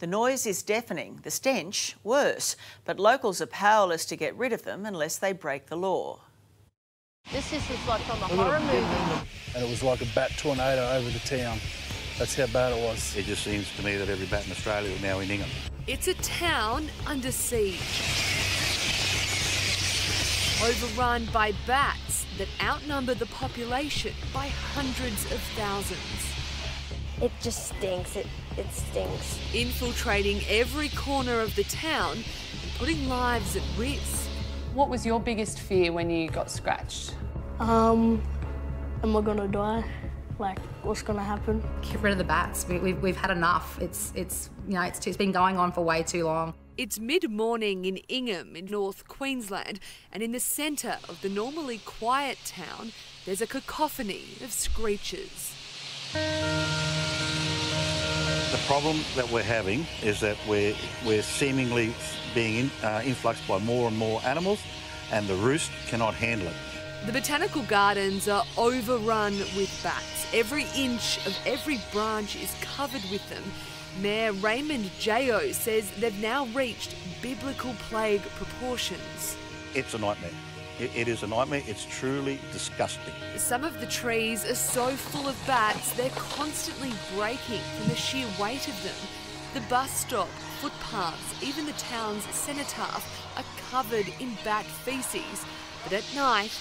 The noise is deafening, the stench worse, but locals are powerless to get rid of them unless they break the law. This is like from a horror movie. And it was like a bat tornado over the town. That's how bad it was. It just seems to me that every bat in Australia is now in Ingham. It's a town under siege. Overrun by bats that outnumber the population by hundreds of thousands. It just stinks. It, it stinks. Infiltrating every corner of the town and putting lives at risk. What was your biggest fear when you got scratched? Um, am I gonna die? Like, what's gonna happen? Get rid of the bats. We, we've, we've had enough. It's, it's, you know, it's, it's been going on for way too long. It's mid morning in Ingham in North Queensland, and in the centre of the normally quiet town, there's a cacophony of screeches. The problem that we're having is that we're, we're seemingly being in, uh, influxed by more and more animals, and the roost cannot handle it. The botanical gardens are overrun with bats. Every inch of every branch is covered with them. Mayor Ramon Jayo says they've now reached biblical plague proportions. It's a nightmare. It, it is a nightmare. It's truly disgusting. Some of the trees are so full of bats, they're constantly breaking from the sheer weight of them. The bus stop, footpaths, even the town's cenotaph are covered in bat feces. But at night,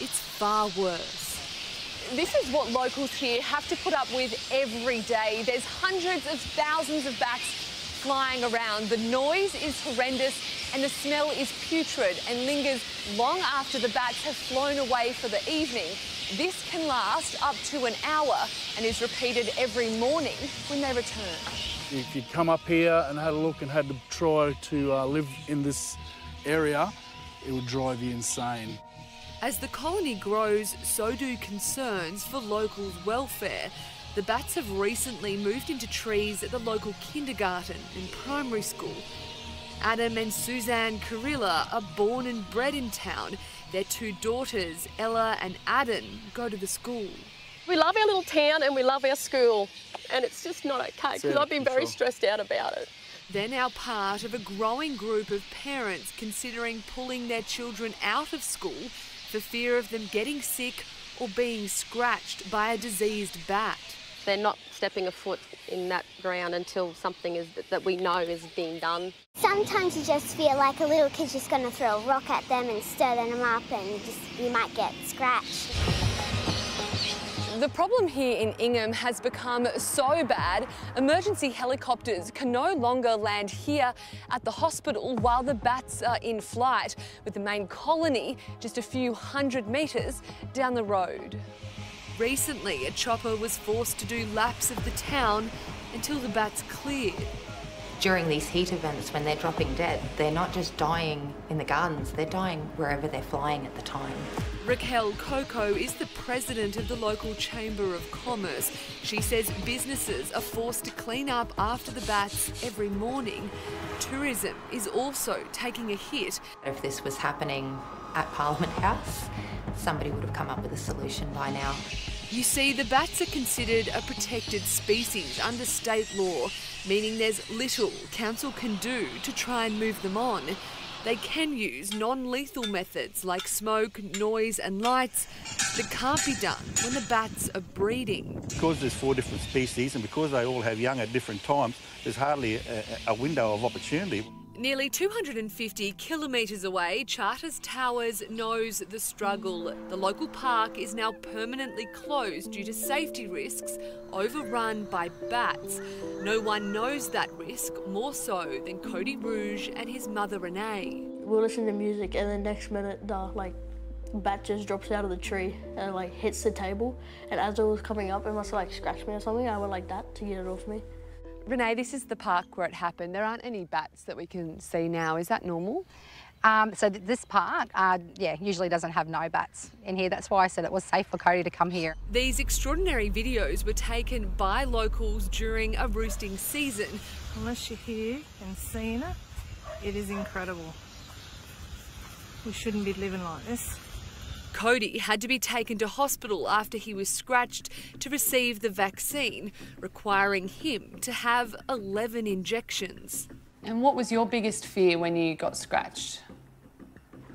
it's far worse. This is what locals here have to put up with every day. There's hundreds of thousands of bats flying around. The noise is horrendous and the smell is putrid and lingers long after the bats have flown away for the evening. This can last up to an hour and is repeated every morning when they return. If you'd come up here and had a look and had to try to uh, live in this area, it would drive you insane. As the colony grows, so do concerns for locals' welfare. The bats have recently moved into trees at the local kindergarten and primary school. Adam and Suzanne Carilla are born and bred in town. Their two daughters, Ella and Aden, go to the school. We love our little town and we love our school, and it's just not okay because I've been very stressed out about it. They're now part of a growing group of parents considering pulling their children out of school for fear of them getting sick or being scratched by a diseased bat. They're not stepping a foot in that ground until something is that we know is being done. Sometimes you just feel like a little kid's just going to throw a rock at them and stir them up and just you might get scratched. The problem here in Ingham has become so bad, emergency helicopters can no longer land here at the hospital while the bats are in flight, with the main colony just a few hundred metres down the road. Recently, a chopper was forced to do laps of the town until the bats cleared. During these heat events, when they're dropping dead, they're not just dying in the gardens, they're dying wherever they're flying at the time. Raquel Coco is the president of the local Chamber of Commerce. She says businesses are forced to clean up after the bats every morning. Tourism is also taking a hit. If this was happening at Parliament House, somebody would have come up with a solution by now. You see, the bats are considered a protected species under state law, meaning there's little council can do to try and move them on. They can use non lethal methods like smoke, noise, and lights that can't be done when the bats are breeding. Because there's four different species and because they all have young at different times, there's hardly a, a window of opportunity. Nearly 250 kilometres away, Charters Towers knows the struggle. The local park is now permanently closed due to safety risks, overrun by bats. No one knows that risk more so than Cody Rouge and his mother Renee. We'll listen to music and then next minute the like bat just drops out of the tree and like hits the table and as it was coming up it must have like scratched me or something. I went like that to get it off me. Renee, this is the park where it happened. There aren't any bats that we can see now. Is that normal? Um, so th this park, uh, yeah, usually doesn't have no bats in here. That's why I said it was safe for Cody to come here. These extraordinary videos were taken by locals during a roosting season. Unless you're here and seeing it, it is incredible. We shouldn't be living like this. Cody had to be taken to hospital after he was scratched to receive the vaccine, requiring him to have 11 injections. And what was your biggest fear when you got scratched?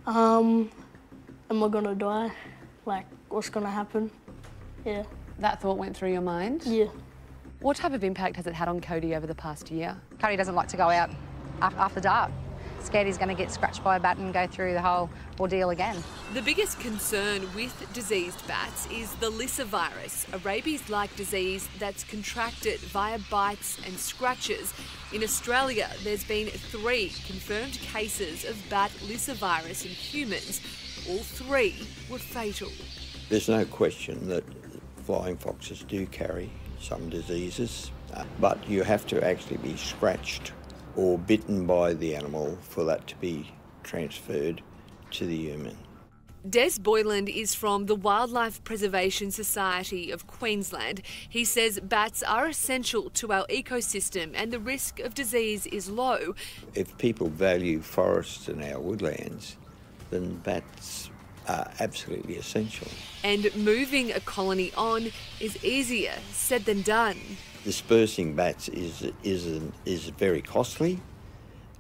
Um, am I gonna die? Like, what's gonna happen? Yeah. That thought went through your mind? Yeah. What type of impact has it had on Cody over the past year? Cody doesn't like to go out after dark. Scared he's going to get scratched by a bat and go through the whole ordeal again. The biggest concern with diseased bats is the lyssavirus, a rabies-like disease that's contracted via bites and scratches. In Australia, there's been three confirmed cases of bat lyssavirus in humans. All three were fatal. There's no question that flying foxes do carry some diseases, uh, but you have to actually be scratched or bitten by the animal for that to be transferred to the human. Des Boyland is from the Wildlife Preservation Society of Queensland. He says bats are essential to our ecosystem and the risk of disease is low. If people value forests and our woodlands, then bats are absolutely essential. And moving a colony on is easier said than done. Dispersing bats is, is, is very costly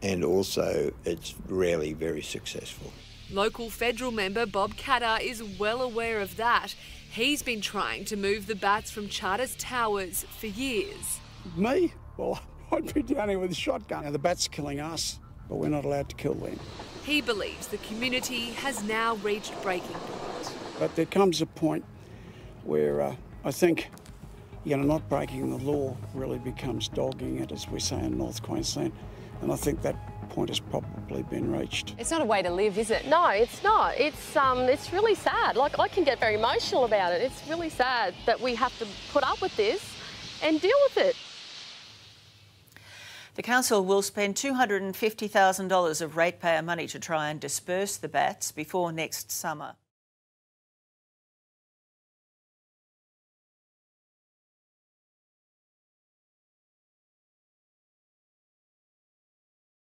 and also it's rarely very successful. Local federal member Bob Katter is well aware of that. He's been trying to move the bats from Charters Towers for years. Me? Well, I'd be down here with a shotgun. Now, the bat's killing us, but we're not allowed to kill them. He believes the community has now reached breaking point. But there comes a point where uh, I think you know, not breaking the law really becomes dogging it, as we say in North Queensland. And I think that point has probably been reached. It's not a way to live, is it? No, it's not. It's um, it's really sad. Like I can get very emotional about it. It's really sad that we have to put up with this and deal with it. The council will spend $250,000 of ratepayer money to try and disperse the bats before next summer.